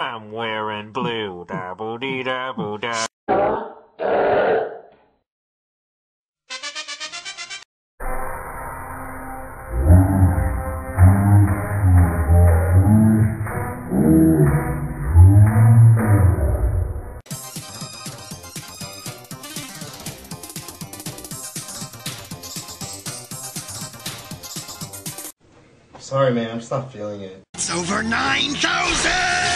I'm wearing blue, da boo dee da boo da. Sorry, man, I'm just not feeling it. It's over 9,000!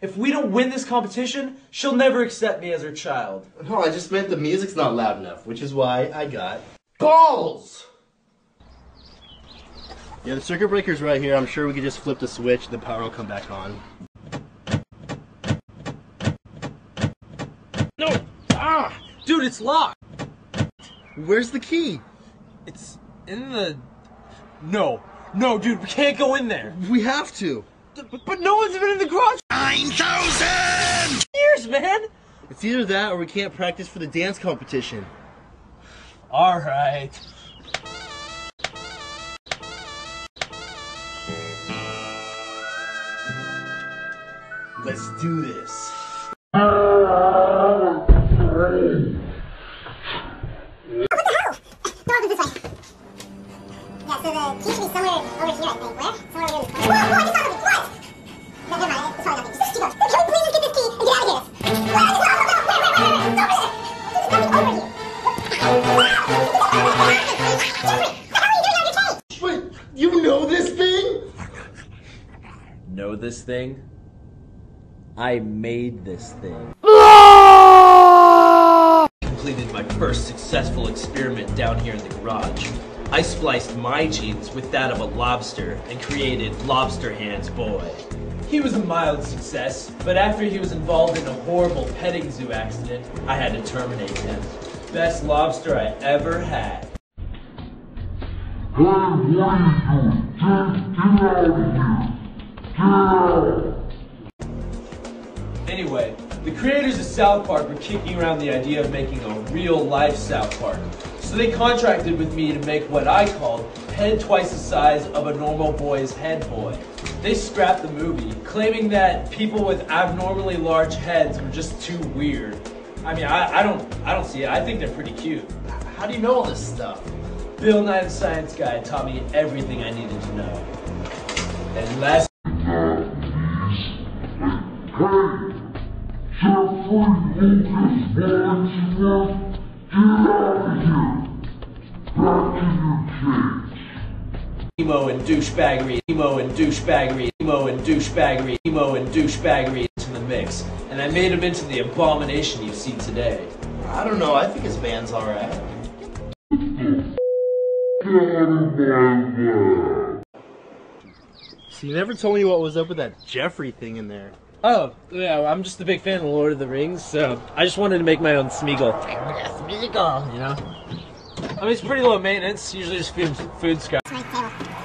If we don't win this competition, she'll never accept me as her child. No, I just meant the music's not loud enough, which is why I got balls! Yeah, the circuit breaker's right here. I'm sure we could just flip the switch, the power will come back on. No! Ah! Dude, it's locked! Where's the key? It's in the. No. No, dude, we can't go in there. We have to. But, but no one's been in the garage 9,000! for years, man! It's either that or we can't practice for the dance competition. Alright. Let's do this. Yeah, so the key should be somewhere over here, I think. Where? Somewhere over here. Whoa, whoa, it's not over What? Know this thing? I made this thing. Completed my first successful experiment down here in the garage. I spliced my genes with that of a lobster and created Lobster Hands Boy. He was a mild success, but after he was involved in a horrible petting zoo accident, I had to terminate him. Best lobster I ever had. Anyway, the creators of South Park were kicking around the idea of making a real life South Park. So they contracted with me to make what I called Head Twice the Size of a Normal Boy's Head Boy. They scrapped the movie, claiming that people with abnormally large heads were just too weird. I mean, I, I don't, I don't see it. I think they're pretty cute. How do you know all this stuff? Bill Nye the Science Guy taught me everything I needed to know. And last emo and douchebaggery, emo and douchebaggery, emo and douchebaggery, emo and douchebaggery into the mix. And I made him into the abomination you see today. I don't know, I think his band's alright. So you never told me what was up with that Jeffrey thing in there. Oh, yeah, I'm just a big fan of Lord of the Rings, so I just wanted to make my own Smeagol. Smeagol, you know? I mean, it's pretty low maintenance, usually just food, food scrap. Nice table.